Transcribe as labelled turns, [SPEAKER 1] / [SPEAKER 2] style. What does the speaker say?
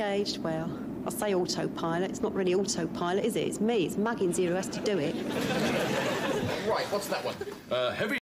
[SPEAKER 1] engaged. Well, I say autopilot. It's not really autopilot, is it? It's me. It's Muggins Zero has to do it.
[SPEAKER 2] Right, what's that one?
[SPEAKER 3] Uh, heavy